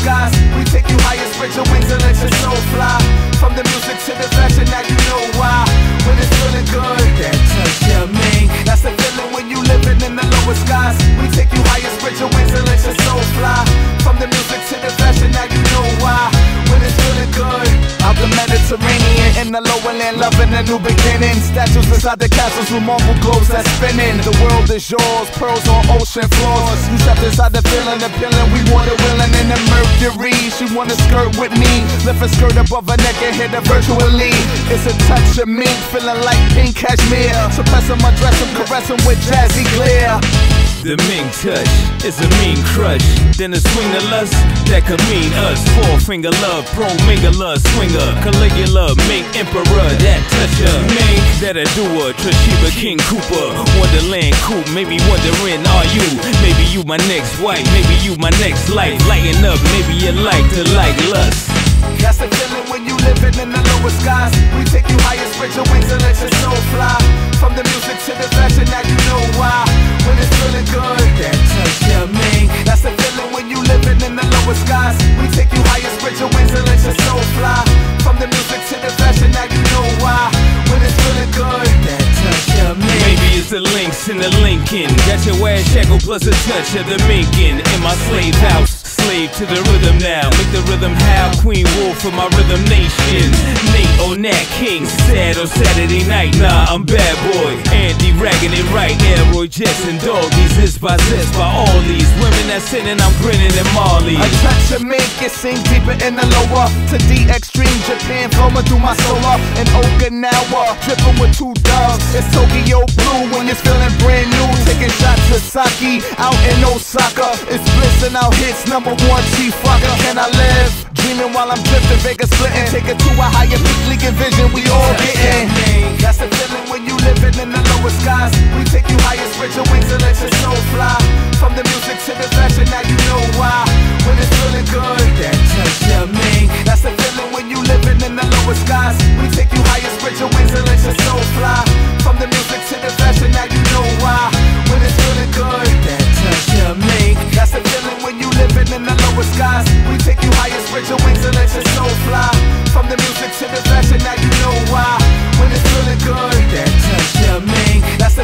skies. We take you higher, spread your the lower land, loving a new beginning. Statues inside the castles with marble globes that's spinning. The world is yours, pearls on ocean floors. You trapped inside the feeling, the feeling. We water willing in the mercury. She wanna skirt with me, lift a skirt above her neck and hit her virtually. It's a touch of me, feeling like pink cashmere. Suppressing my dress, I'm caressing with jazzy glare. The mean touch is a mean crush. Then a swing of lust that could mean us. Four finger love, pro mingle swinger, Caligula, mink emperor, that touch toucher. Mink that a doer, Trashiba King Cooper, Wonderland coupe. Maybe wondering, are you? Maybe you my next wife, maybe you my next life. Lighten up, maybe you like to like lust. That's the feeling when you living in the lower skies. We take you higher, spread your wings in the Lincoln. Got your ass shackled plus a touch of the minkin. In my slave house. Slave to the rhythm now. Make the rhythm howl. Queen Wolf for my rhythm nation. Nate on that king. Sad on Saturday night. Nah, I'm bad boy. Andy ragging it right. Elroy and doggies. This by this by all these women that's sinning. I'm grinning at Marley. A touch of make it sink deeper in the lower To the extreme, Japan flowing through my solar In Okinawa, dripping with two doves It's Tokyo of out in Osaka. It's bliss and out hits, number one chief fucker Can I live? Dreaming while I'm drifting, Vegas splitting. Take it to a higher peak, leaking vision, we all getting. That's the feeling when you living in the lower skies. We take you higher, spread your wings and let your soul fly. From the music to the fashion, now you know why. When it's feeling good That touch your mink. That's the feeling when you living in the lower skies. We take you higher, spread your wings and let your soul fly. From the music to the fashion, now you know why. When it's your soul fly From the music to the fashion, now you know why When it's feeling good That touch your mink. That's